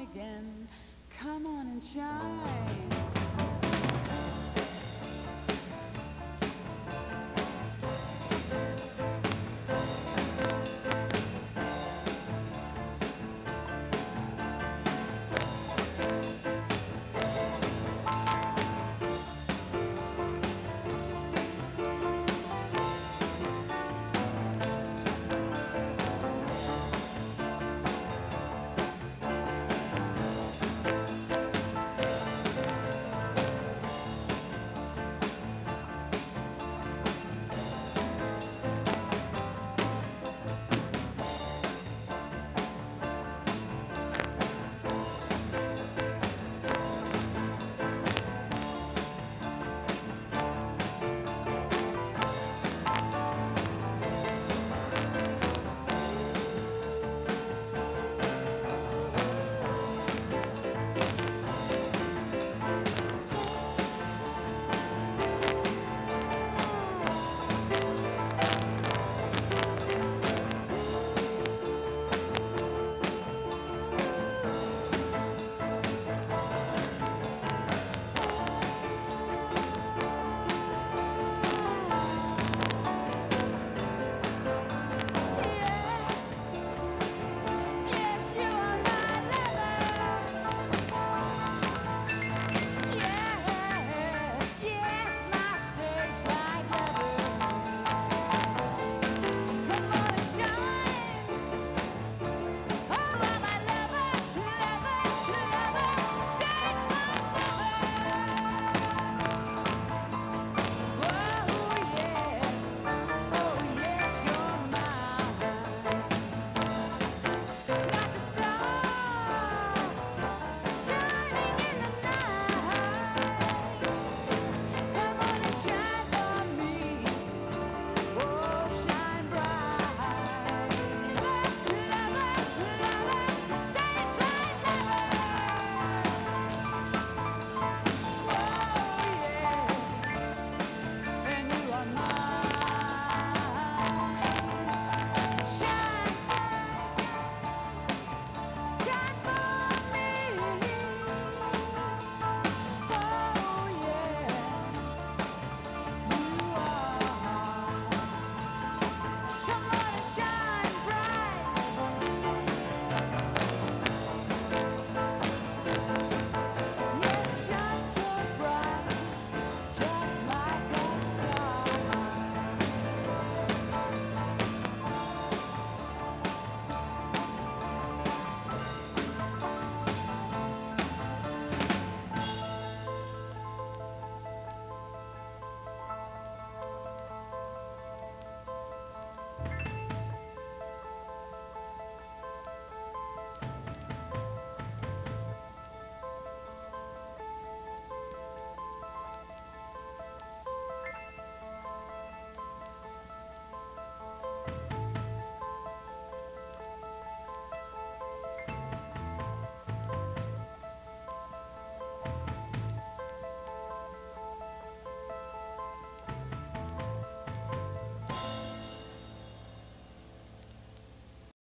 again. Come on and shine.